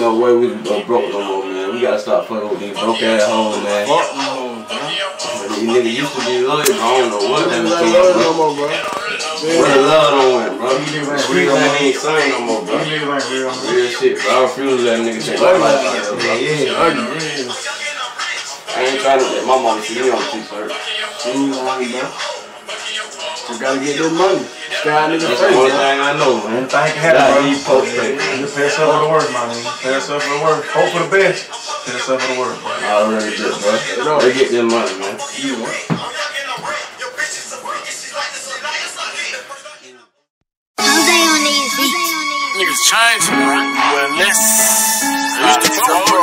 no way we uh, broke no more, man. We gotta stop fucking with these broke ass hoes, man. Fuck them hoes, man. These niggas used to be loyal, but I don't know what They happened ain't to love them, no bro. more, bro. Where the love don't went, bro. These niggas ain't Streets real, ain't even same no more, bro. These real. Real shit, bro. I refuse to let niggas take my life out of bro. Yeah, ugly. I ain't trying to let my mama see me on the t-shirt. You know what I mean, bro? You gotta get this money. Sky niggas That's face, the thing I know, man. Anything can Gotta happen, bro. post straight. Just pay yourself for the work, my nigga. Pay yourself for the work. Hope for the best. Pay yourself for the work, bro. I already did, bro. They get their money, man. You know what? Jose on these beats. Niggas change, man. Well, less.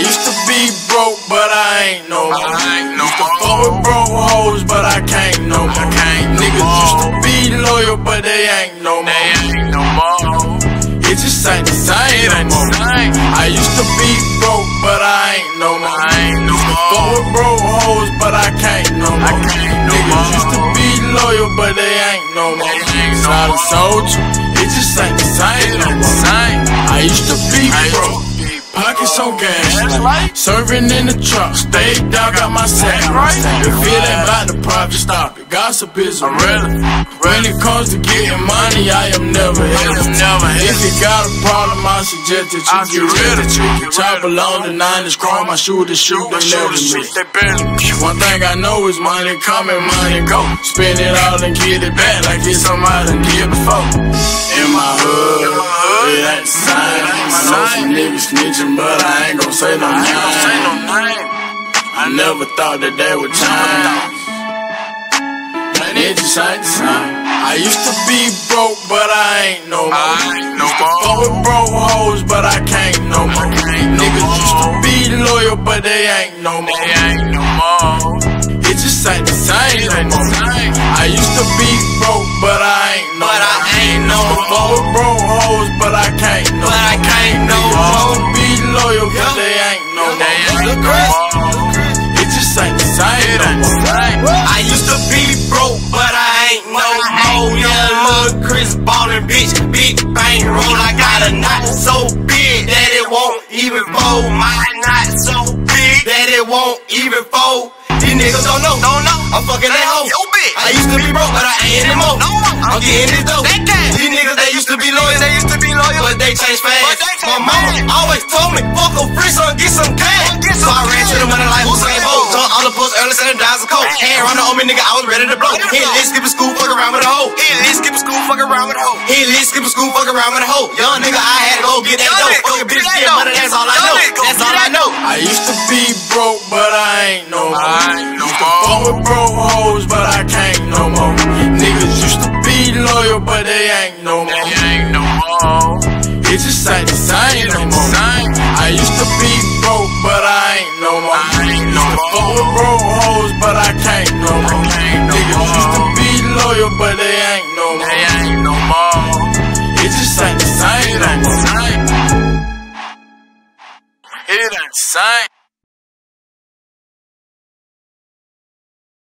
Used to be broke, but I ain't no more. I ain't no used to fuck with broke hoes, but I can't no more. I can't Niggas used to be loyal, but they ain't no more. They ain't no more. It just ain't the same no more. I used to be broke, but I ain't no more. I ain't no more. Fuck with broke hoes, but I can't no more. I can't no Niggas more. used to be loyal, but they ain't no more. They ain't no more. soldier. It just ain't the same no more. I used to be broke. Pockets on gas, serving in the truck. Stay down, got my sack. If it ain't about the profit, stop it. Gossip is a relic. When it comes to getting money, I am never hesitant. If you got a problem, I suggest that you get rid of it. Chop along the nine is chrome, my shooter shoot, they never miss. One thing I know is money coming, money go. Spend it all and get it back like it's somebody done did before. In my hood, it ain't the same. I know some niggas snitching, but I ain't gon' say no name. I never thought that they would change. It just ain't the same. I used to be broke, but I ain't no more. I ain't no more. Fuck with broke hoes, but I can't no more. Niggas used to be loyal, but they ain't no more. They ain't no more. It just ain't the same no more. No more. They ain't no more. It just ain't the same no more. I used to be broke, but I ain't no more. Young mud, Chris ballin' bitch, big bang roll. I got a knot so big that it won't even fold. My knot so big that it won't even fold. These niggas don't know. I'm fucking that hoe. I used to be broke, but I ain't anymore. No, more. I'm getting this dope. These niggas, they used to be loyal, they used to be loyal, but they changed fast. My mama always told me, fuck a free son, get some cash. So I ran to the money like who's Usain Bolt. Jump all the posts early, selling dimes and coke. Hand running on me, nigga, I was ready to blow. Hit lit, skipping school, fuck around with a hoe. Hit lit, skipping school, fuck around with a hoe. Hit lit, skipping school, fuck around with a hoe. Young nigga, I had to go get that dope. Fucking bitch, get money, to with broke hoes, but I can't no more. Niggas used to be loyal, but they ain't no more. They ain't no more. It just ain't the same no more. I used to be broke, but I ain't no more. I ain't no more. Fuck with broke hoes, but I can't no more. Niggas used to be loyal, but they ain't no more. They ain't no more. It just ain't the same no more. It ain't the same.